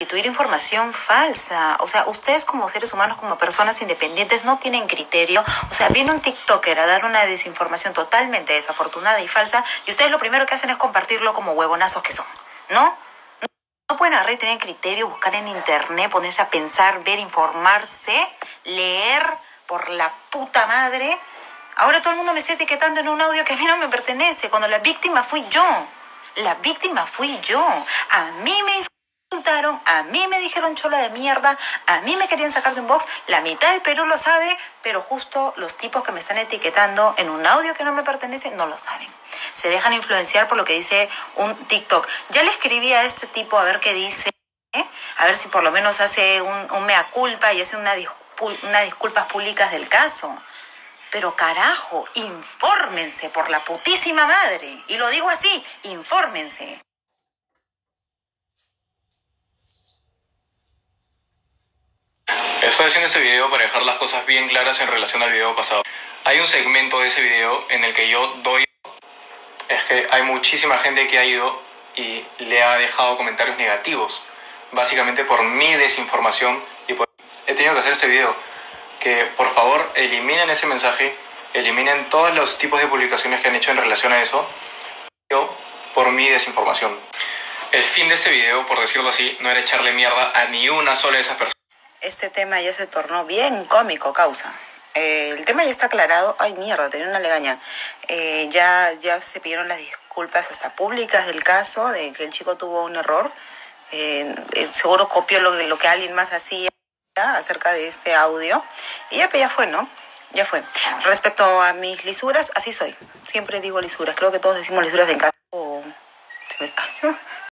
Constituir información falsa. O sea, ustedes como seres humanos, como personas independientes, no tienen criterio. O sea, viene un TikToker a dar una desinformación totalmente desafortunada y falsa y ustedes lo primero que hacen es compartirlo como huevonazos que son, ¿no? No pueden agarrar y tener criterio, buscar en internet, ponerse a pensar, ver, informarse, leer por la puta madre. Ahora todo el mundo me está etiquetando en un audio que a mí no me pertenece, cuando la víctima fui yo. La víctima fui yo. A mí me a mí me dijeron chola de mierda, a mí me querían sacar de un box, la mitad del Perú lo sabe, pero justo los tipos que me están etiquetando en un audio que no me pertenece no lo saben. Se dejan influenciar por lo que dice un TikTok. Ya le escribí a este tipo a ver qué dice, ¿eh? a ver si por lo menos hace un, mea culpa y hace una, unas disculpas públicas del caso. Pero carajo, infórmense por la putísima madre. Y lo digo así, infórmense. Estoy haciendo este video para dejar las cosas bien claras en relación al video pasado. Hay un segmento de ese video en el que yo doy... Es que hay muchísima gente que ha ido y le ha dejado comentarios negativos. Básicamente por mi desinformación y por... He tenido que hacer este video. Que por favor eliminen ese mensaje, eliminen todos los tipos de publicaciones que han hecho en relación a eso. Yo por mi desinformación. El fin de este video, por decirlo así, no era echarle mierda a ni una sola de esas personas este tema ya se tornó bien cómico, causa. Eh, el tema ya está aclarado. Ay, mierda, tenía una legaña. Eh, ya, ya se pidieron las disculpas hasta públicas del caso, de que el chico tuvo un error. Eh, seguro copió lo, lo que alguien más hacía acerca de este audio. Y ya, ya fue, ¿no? Ya fue. Respecto a mis lisuras, así soy. Siempre digo lisuras. Creo que todos decimos lisuras en casa.